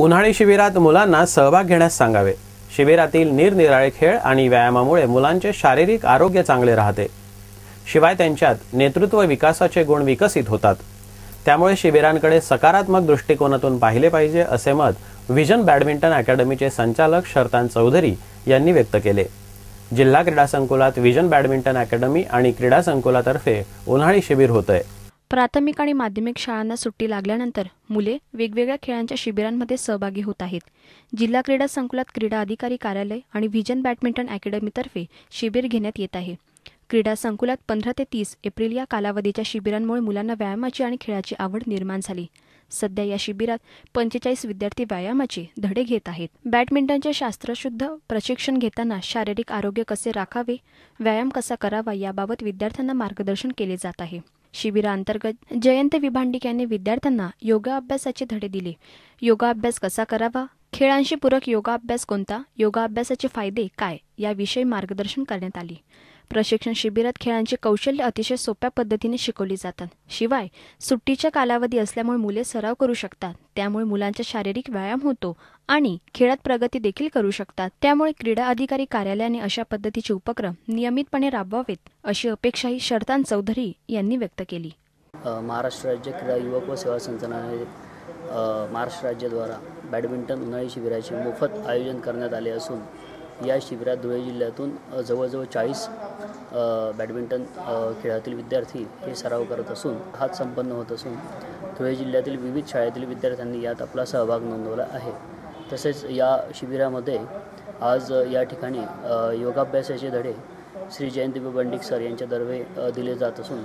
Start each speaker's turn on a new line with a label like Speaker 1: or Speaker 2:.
Speaker 1: उन्हाळी शिबिरात मुलांना सहभाग घेण्यास सांगावे. शिबिरातील निरनिराळे खेळ आणि व्यायामामुळे मुलांचे शारीरिक आरोग्य चांगले राहते. शिवाय त्यांच्यात नेतृत्व विकासाचे गुण विकसित होतात. त्यामुळे शिबिरांकडे सकारात्मक दृष्टिकोनातून पाहिले पाहिजे असे मत व्हिजन बॅडमिंटन अकॅडमीचे संचालक शरतान चौधरी यांनी व्यक्त केले. जिल्हा क्रीडा संकुलात व्हिजन बॅडमिंटन अकॅडमी आणि क्रीडा संकुलातर्फे उन्हाळी शिबिर होतंय.
Speaker 2: प्राथमिक आणि माध्यमिक शाळांना सुट्टी लागल्यानंतर मुले वेगवेगळ्या खेळांच्या शिबिरांमध्ये सहभागी होत आहेत. जिल्हा क्रीडा संकुलात क्रीडा अधिकारी कार्यालय आणि व्हिजन बॅडमिंटन अकॅडमीतर्फे शिबिर घेण्यात येत आहे. क्रीडा संकुलात पंधरा ते तीस एप्रिल या कालावधीच्या शिबिरांमुळे मुलांना व्यायामाची आणि खेळाची आवड निर्माण झाली. सध्या या शिबिरात पंचेचाळीस विद्यार्थी व्यायामाचे धडे घेत आहेत. बॅडमिंटनचे शास्त्रशुद्ध प्रशिक्षण घेताना शारीरिक आरोग्य कसे राखावे व्यायाम कसा करावा याबाबत विद्यार्थ्यांना मार्गदर्शन केले जात आहे. शिबिराअंतर्गत जयंत विभांडिक यांनी विद्यार्थ्यांना योगा अभ्यासाचे धडे दिले. योगा अभ्यास कसा करावा? खेळांशी पूरक योगा अभ्यास कोणता? योगा अभ्यासाचे फायदे काय? याविषयी मार्गदर्शन करण्यात आले. प्रशिक्षण शिबिरात खेळांची कौशल्य अतिशय सोप्या पद्धतीने शिकवली जातात. शिवाय सुट्टीच्या कालावधी असल्यामुळे मुले सराव करू शकतात. त्यामुळे मुलांचा शारीरिक व्यायाम होतो आणि खेळात प्रगती देखील करू शकतात. त्यामुळे क्रीडा अधिकारी कार्यालयाने अशा पद्धतीचे उपक्रम नियमितपणे राबवावेत अशी अपेक्षाही शरतान चौधरी यांनी व्यक्त केली.
Speaker 3: महाराष्ट्र राज्य क्रीडा युवक व सेवा संचालनालय महाराष्ट्र राज्याद्वारा बॅडमिंटन उन्हाळी शिबिराचे मोफत आयोजन करण्यात आले असून या शिबिरात धुळे जिल्ह्यातून जवळजवळ चाळीस बॅडमिंटन खेळातील विद्यार्थी हे सराव करत असून हात संपन्न होत असून धुळे जिल्ह्यातील विविध शाळेतील विद्यार्थ्यांनी यात आपला सहभाग नोंदवला आहे. तसेच या शिबिरामध्ये आज या ठिकाणी योगाभ्यासाचे धडे श्री जयंती बंडिक सर यांच्यातर्फे दरवे दिले जात असून